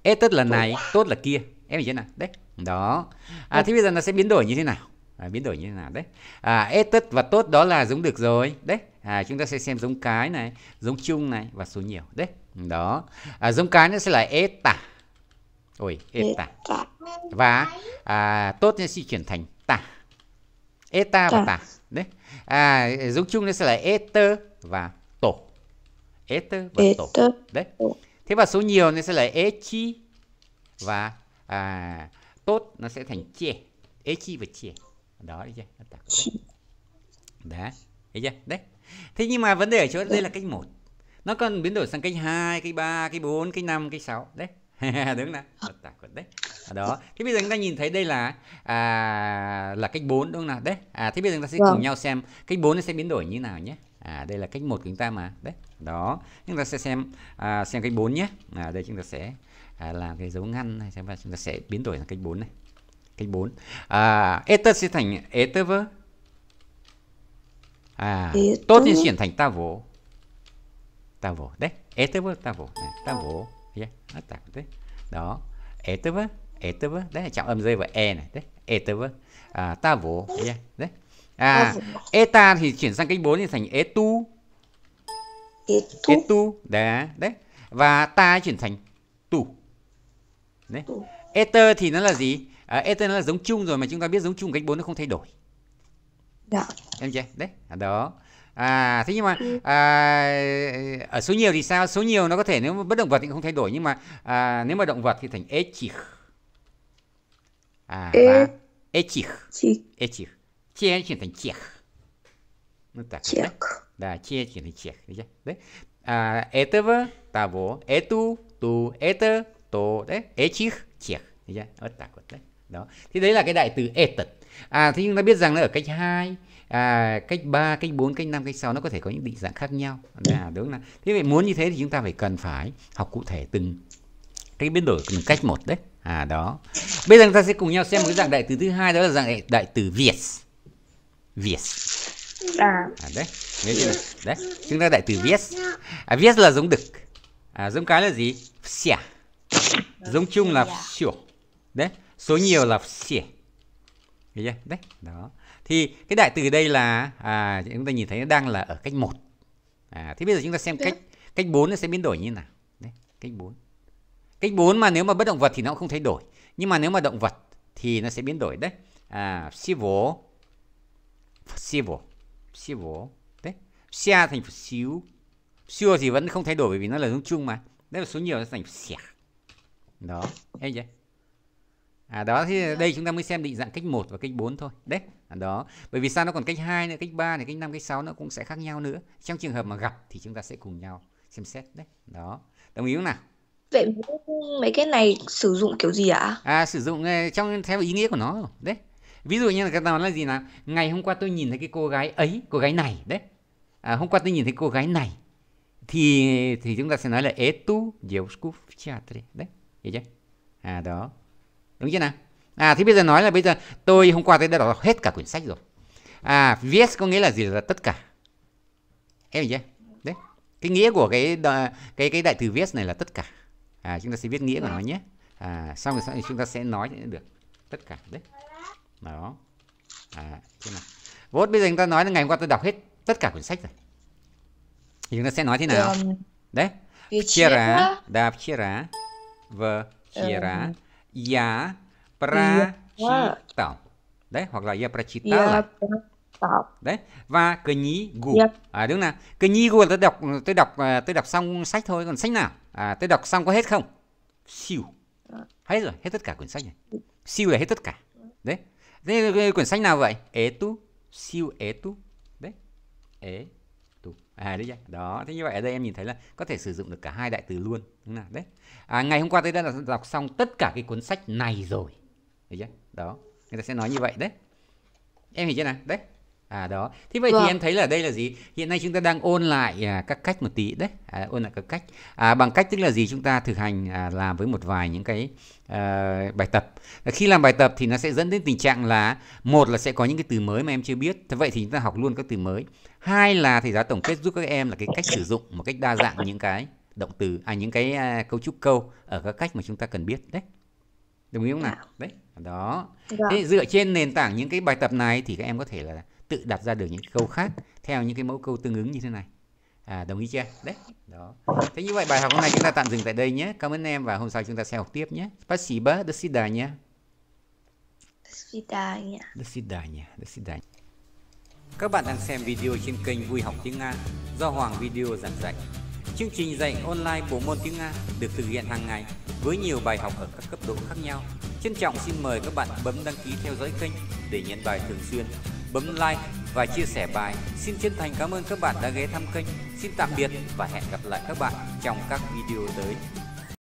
Ê tức là này tốt là kia. Em hiểu chưa nào? Đấy. Đó. À, thế bây giờ nó sẽ biến đổi như thế nào? À, biến đổi như thế nào? Đấy. À, ê tất và tốt đó là giống được rồi. Đấy. À, chúng ta sẽ xem giống cái này giống chung này và số nhiều. Đấy. Đó. À, giống cái nó sẽ là ê tả ôi Tạ. và à, tốt nó sẽ chuyển thành tả eta và tả đấy. À, giống chung nó sẽ là ether và tổ. Ether và tổ. Đấy. Thế và số nhiều nó sẽ là echi và à, tốt nó sẽ thành chia. Echi và chia. Đó đấy chưa? Đấy. Đấy thấy chưa? Đấy. Thế nhưng mà vấn đề ở chỗ đây là cách một. Nó còn biến đổi sang cách 2, cách 3, cách 4, cách 5, cách 6 đấy đúng tạo cái đấy. Đó. Thế bây giờ chúng ta nhìn thấy đây là à, là cách 4 đúng không nào? Đấy. À thế bây giờ chúng ta sẽ Vâng. cùng nhau xem cách 4 nó sẽ biến đổi như nào nhé. À đây là cách một của chúng ta mà. Đấy. Đó. Chúng ta sẽ xem à, xem cách 4 nhé. À, đây chúng ta sẽ à, làm cái dấu ngăn này xem và chúng ta sẽ biến đổi sang cách 4 này. Cách 4 à, ether sẽ thành ether à tốt thì chuyển thành ta vỗ ta vỗ đấy. Ether ta này, ta nó tạo đấy đó ether ether đấy là trọng âm rơi vào e này đấy. Ether à, ta vỗ yeah. đấy. À Ta eta thì chuyển sang cách 4 thì thành etu Ê tu. etu đấy đấy. Và ta chuyển thành tu. Đấy. Ether thì nó là gì? À, ether nó là giống chung rồi mà chúng ta biết giống chung cách 4 nó không thay đổi. Dạ. em chưa? Đấy à, đó à thế nhưng mà à, ở số nhiều thì sao số nhiều nó có thể nếu mà bất động vật thì không thay đổi nhưng mà à, nếu mà động vật thì thành echich à Ê. và echich Chi. echich chia chuyển thành chech nó tạo Chiếc. Да, че chuyển thành chech, đấy chưa? Đấy. À, этого, того, эту, ту, это, то, đấy, этих, chech, thấy chưa? Nó tạo quật đấy. Đó. Thì đấy là cái đại từ этот. À thì chúng ta biết rằng là ở cách 2, à, cách 3, cách 4, cách 5, cách 6 nó có thể có những định dạng khác nhau. À, đúng là. Thế vậy muốn như thế thì chúng ta phải cần phải học cụ thể từng cái biến đổi từng cách một đấy. À đó. Bây giờ chúng ta sẽ cùng nhau xem một cái dạng đại từ thứ hai đó là dạng đại, đại từ Việt. Việt. À. À, đấy đấy chúng ta đại từ viết à, viết là giống đực à, giống cái là gì xẻ giống chung là xỉu đấy số nhiều là Thấy chưa? đấy đó thì cái đại từ đây là à, chúng ta nhìn thấy nó đang là ở cách 1 à, thế bây giờ chúng ta xem dạ. cách cách 4 nó sẽ biến đổi như thế nào. Đấy, cách 4 cách 4 mà nếu mà bất động vật thì nó cũng không thay đổi. Nhưng mà nếu mà động vật thì nó sẽ biến đổi đấy. À, civil civil civil đấy. Xe thành xíu. Xưa thì vẫn không thay đổi bởi vì nó là giống chung mà. Đấy là số nhiều nó thành xẻ. Đó em chưa? À đó thì dạ. đây chúng ta mới xem định dạng cách 1 và cách 4 thôi. Đấy. đó bởi vì sao nó còn cách 2 nữa cách 3 này cách 5 cách 6 nó cũng sẽ khác nhau nữa trong trường hợp mà gặp thì chúng ta sẽ cùng nhau xem xét đấy đó đồng ý không nào Vậy mấy cái này sử dụng kiểu gì ạ? À sử dụng ờ, trong theo ý nghĩa của nó đấy. Ví dụ như là cái nào là gì nào? Ngày hôm qua tôi nhìn thấy cái cô gái ấy, cô gái này đấy. À, hôm qua tôi nhìn thấy cô gái này thì thì chúng ta sẽ nói là эту девушку в театре đấy. Hiểu chưa? À đó. Đúng chưa nào? À thì bây giờ nói là bây giờ tôi hôm qua tôi đã đọc hết cả quyển sách rồi. À viết có nghĩa là gì là tất cả. Em hiểu chưa? Đấy. Cái nghĩa của cái đà- cái cái đại từ viết này là tất cả. À chúng ta sẽ viết nghĩa của nó nhé. À xong rồi sau này chúng ta sẽ nói thì được tất cả đấy. Đó. À thế nào. Vốt bây giờ chúng ta nói là ngày hôm qua tôi đọc hết tất cả quyển sách rồi. Thì chúng ta sẽ nói thế nào? Um, Đấy. Вчера. Вчера, да, вчера, в вчера Я прочитал. Đấy, hoặc là я прочитала. Я прочитал. Đấy. Và cái nhí gu. Я À đúng nào. Cái nhí gu là tôi đọc tôi đọc à, tôi đọc xong sách thôi, còn sách nào? À tôi đọc xong có hết không? Siêu. Hết rồi, hết tất cả quyển sách này. Siêu là hết tất cả. Đấy. Thế cái quyển sách nào vậy? Ế tu, siêu ế tu. Đấy. Ế tu. À đấy chưa? Đó, thế như vậy ở đây em nhìn thấy là có thể sử dụng được cả hai đại từ luôn. Đúng nào? Đấy. À, ngày hôm qua tôi đã đọc xong tất cả cái cuốn sách này rồi. Thấy chưa? Đó. Người ta sẽ nói như vậy đấy. Em hiểu chưa nào? Đấy. À đó. Thế vậy thì Vâng. em thấy là đây là gì? Hiện nay chúng ta đang ôn lại à, các cách một tí đấy. À, ôn lại các cách. À, bằng cách tức là gì? Chúng ta thực hành à, làm với một vài những cái à, bài tập. Và khi làm bài tập thì nó sẽ dẫn đến tình trạng là một là sẽ có những cái từ mới mà em chưa biết. Thế vậy thì chúng ta học luôn các từ mới. Hai là thầy giáo tổng kết giúp các em là cái cách sử dụng một cách đa dạng những cái động từ à những cái à, cấu trúc câu ở các cách mà chúng ta cần biết đấy. Đồng ý không nào? Đấy Đó. Vâng. Thế dựa trên nền tảng những cái bài tập này thì các em có thể là tự đặt ra được những cái câu khác theo những cái mẫu câu tương ứng như thế này. À, đồng ý chưa? Đấy. Đó. Thế như vậy bài học hôm nay chúng ta tạm dừng tại đây nhé. Cảm ơn em và hôm sau chúng ta sẽ học tiếp nhé. Спасибо, до свидания. До свидания. До свидания, до свидания. Các bạn đang xem video trên kênh Vui học tiếng Nga do Hoàng Video giảng dạy. Chương trình dạy online bộ môn tiếng Nga được thực hiện hàng ngày với nhiều bài học ở các cấp độ khác nhau. Trân trọng xin mời các bạn bấm đăng ký theo dõi kênh để nhận bài thường xuyên, bấm like và chia sẻ bài. Xin chân thành cảm ơn các bạn đã ghé thăm kênh. Xin tạm biệt và hẹn gặp lại các bạn trong các video tới.